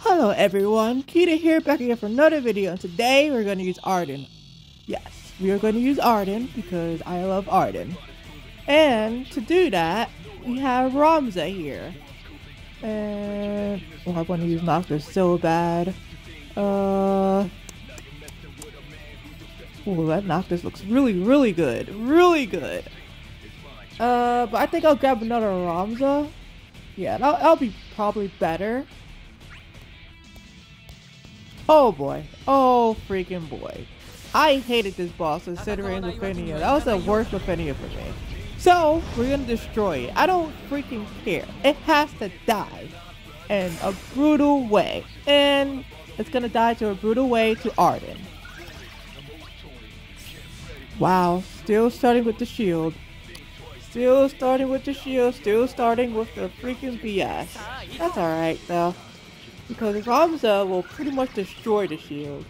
Hello everyone, Kita here back again for another video and today we're going to use Ardyn. Yes, we are going to use Ardyn because I love Ardyn. And to do that, we have Ramza here. And oh, I want to use Noctis so bad. Uh Oh, that Noctis looks really, really good. Really good. Uh, but I think I'll grab another Ramza. Yeah, that'll, that'll be probably better. Oh boy. Oh freaking boy. I hated this boss considering Lufenia. That was the worst Lufenia for me. So, we're gonna destroy it. I don't freaking care. It has to die. In a brutal way. And it's gonna die to a brutal way to Ardyn. Wow, still starting with the shield. Still starting with the shield, still starting with the freaking BS. That's alright though. Because Ramza will pretty much destroy the shield.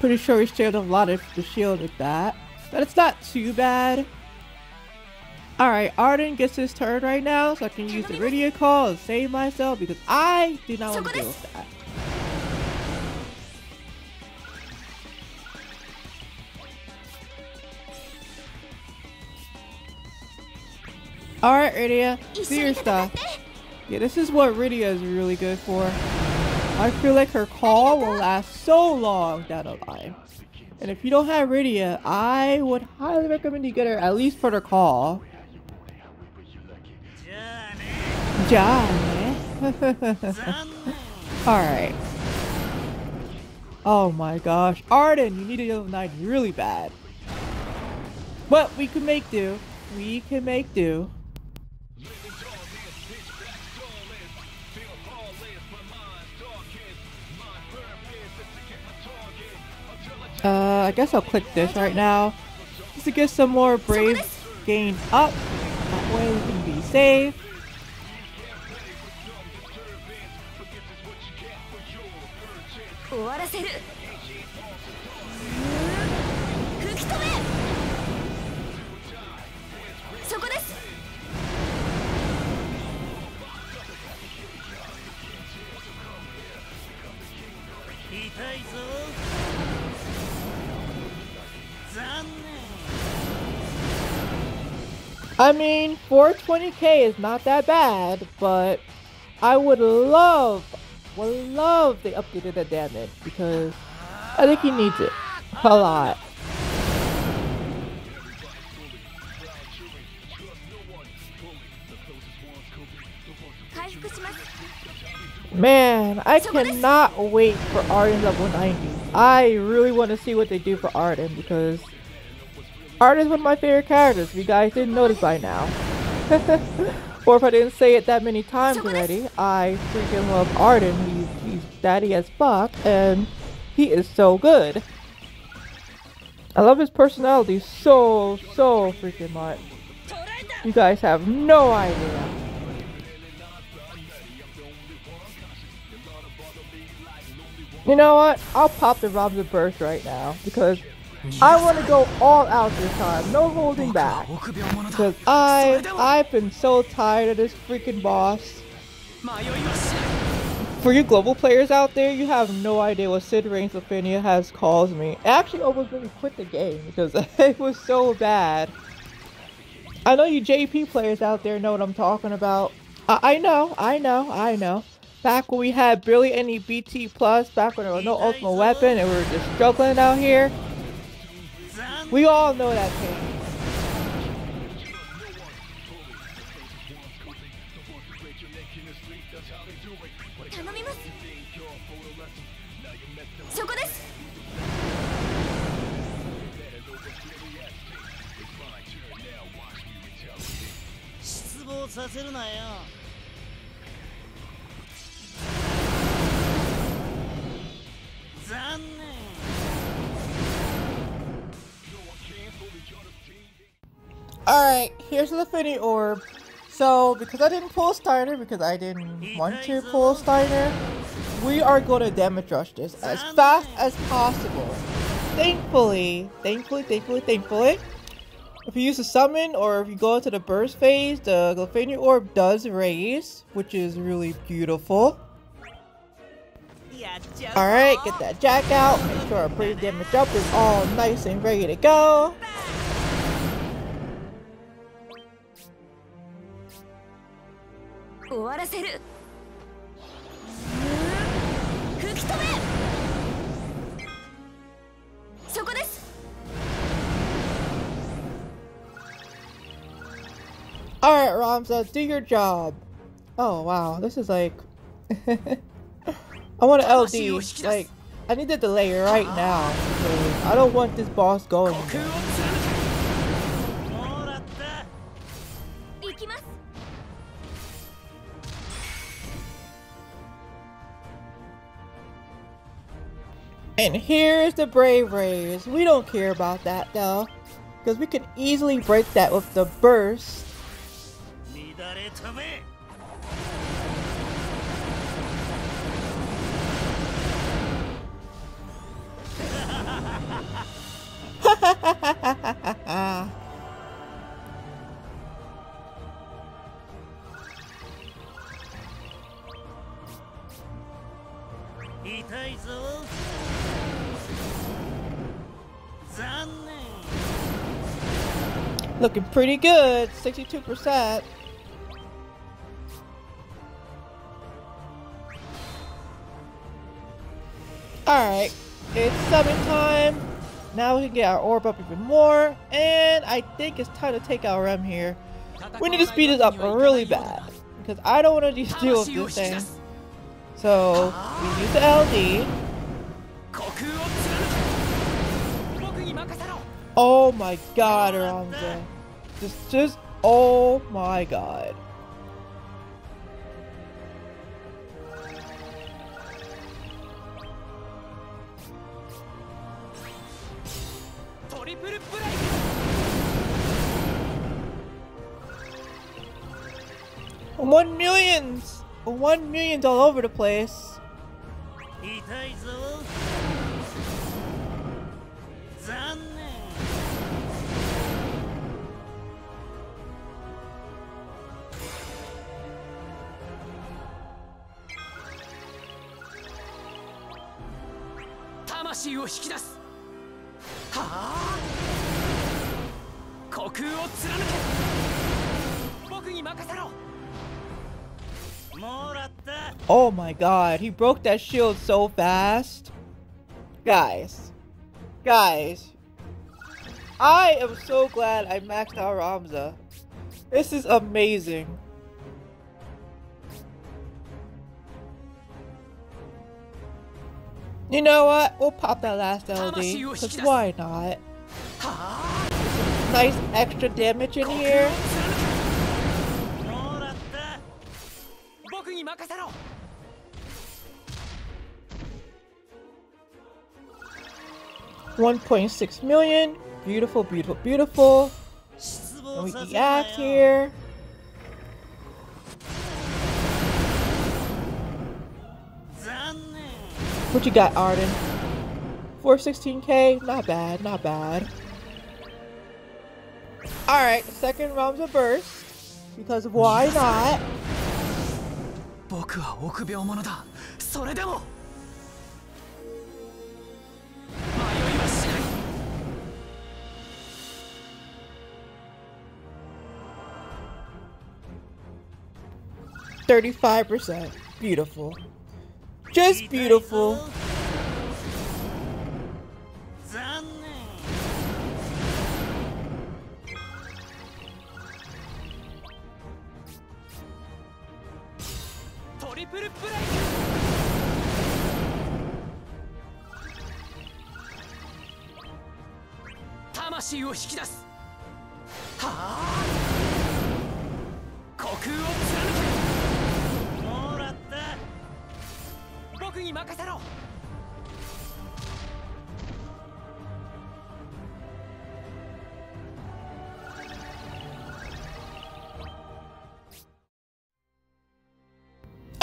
Pretty sure he shared a lot of the shield with that. But it's not too bad. Alright, Ardyn gets his turn right now, so I can use the Rydia call and save myself because I do not want to deal with that. Alright, Rydia, do your stuff. Yeah, this is what Rydia is really good for. I feel like her call will last so long down the line. And if you don't have Rydia, I would highly recommend you get her at least for the call. Johnny. Alright. Oh my gosh. Ardyn, you need a level 9 really bad. But we can make do. We can make do. Uh, I guess I'll click this right now. Just to get some more brave gained up. That way we can be safe. I mean, 420k is not that bad, but I would love, would love they updated the damage because I think he needs it a lot. Man, I cannot wait for Ardyn level 90. I really want to see what they do for Ardyn because Art is one of my favorite characters, if you guys didn't notice by now. or if I didn't say it that many times already, I freaking love Ardyn. He's, he's daddy as fuck, and he is so good. I love his personality so, so freaking much. You guys have no idea. You know what? I'll pop the Ramza Burst right now because I want to go all out this time, no holding back. Because I, I've been so tired of this freaking boss. For you global players out there, you have no idea what Cid Raines Lufenia has caused me. I actually almost really quit the game because it was so bad. I know you JP players out there know what I'm talking about. I, I know, I know, I know. Back when we had barely any BT plus, back when there was no ultimate weapon and we were just struggling out here. We all know that pain. take 失望させるなよ。Alright, here's the Infinity Orb. So, because I didn't pull Steiner, because I didn't want to pull Steiner, we are going to damage rush this as fast as possible. Thankfully, thankfully, thankfully, thankfully, if you use a summon or if you go into the burst phase, the Lufenia Orb does raise, which is really beautiful. Alright, get that jack out, make sure our pretty damage up is all nice and ready to go. Alright, Ramza, do your job. Oh, wow. This is like... I want an LD. Like, I need to delay right now. I don't want this boss going. And here's the Brave Rays. We don't care about that though. Because we can easily break that with the burst. Looking pretty good, 62%. Alright, it's summon time. Now we can get our orb up even more. And I think it's time to take our Rem here. We need to speed this up really bad. Because I don't want to deal with this thing. So, we use the LD. Oh my god, Ramza. Just, just, oh my god. One millions! One millions all over the place. を引き出すはあ虚空を貫け僕に任せろ Oh my god, he broke that shield so fast. Guys. Guys. I am so glad I maxed out Ramza. This is amazing. You know what? We'll pop that last LD, because why not? Nice extra damage in here. One point six million. Beautiful, beautiful, beautiful. And we EX here. What you got, Ardyn? 416k? Not bad, not bad. Alright, second round's a burst. Because why not? Thirty-five percent. Beautiful. Just beautiful. Triple に任せろ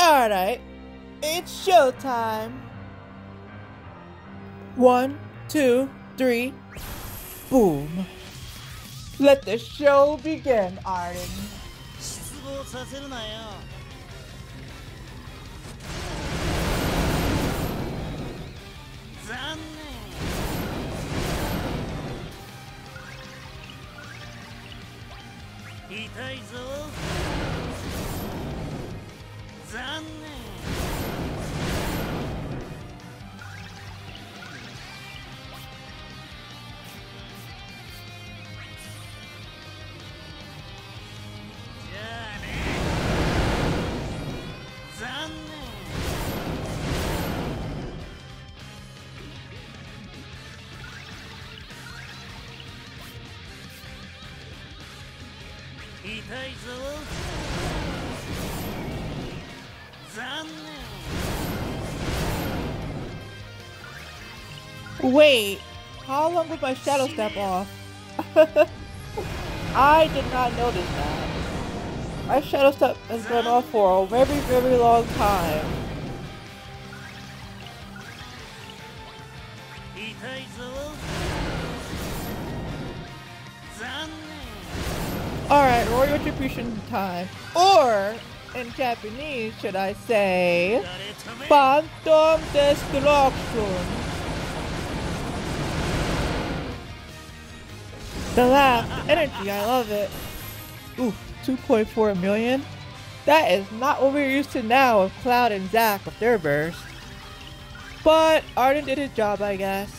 All right, it's showtime. One, two, three, boom. Let the show begin, Ardyn. 残念。痛いぞ。残念。痛いぞ残念 Wait, how long was my shadow step off? I did not notice that. My shadow step has been off for a very, very long time. Alright, royal retribution time. Or, in Japanese, should I say, Phantom Destruction. The laugh, the energy, I love it. Ooh, 2.4 million? That is not what we're used to now of Cloud and Zack with their burst. But Ardyn did his job, I guess.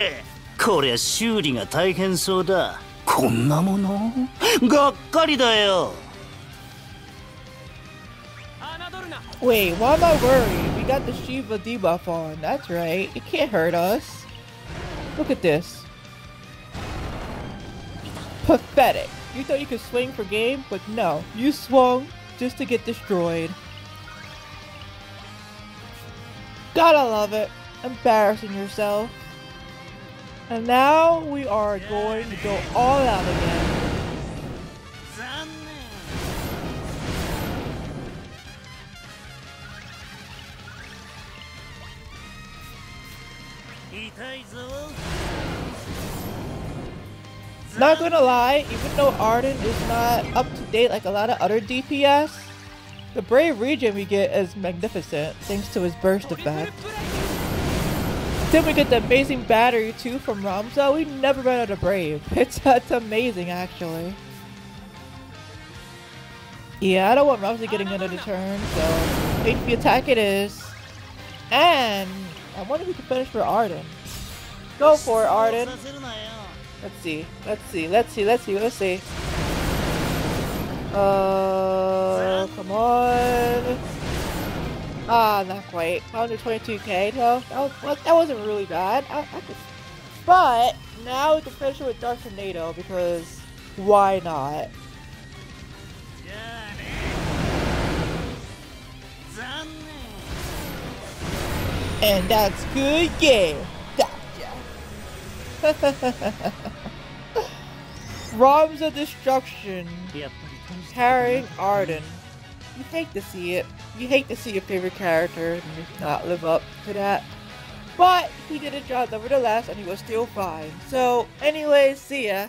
Eh, こりゃ修理が大変そうだ。こんなものがっかりだよ Wait, why am I worried? We got the Shiva debuff on. That's right. It can't hurt us. Look at this. Pathetic. You thought you could swing for game, but no. You swung just to get destroyed. Gotta love it. Embarrassing yourself. And now we are going to go all out again. Not gonna lie, even though Ardyn is not up to date like a lot of other DPS, the Brave Regen we get is magnificent thanks to his burst effect. Then we get the amazing battery too from Ramza. We never run out of Brave. It's that's amazing actually. Yeah, I don't want Ramza getting another turn, so HP attack it is. And I wonder if we can finish for Ardyn. Go for it, Ardyn. Let's see. Let's see. Let's see. Let's see. Let's see. Uh, come on. Ah, uh, not quite. 122k though. That, was, that wasn't really bad. I, I could, but now we can finish it with Dark Tornado because why not? And that's good game. Gotcha. Of Destruction. Carrying Ardyn. You hate to see it. You hate to see your favorite character not live up to that. But he did a job nevertheless, and he was still fine. So, anyways, see ya.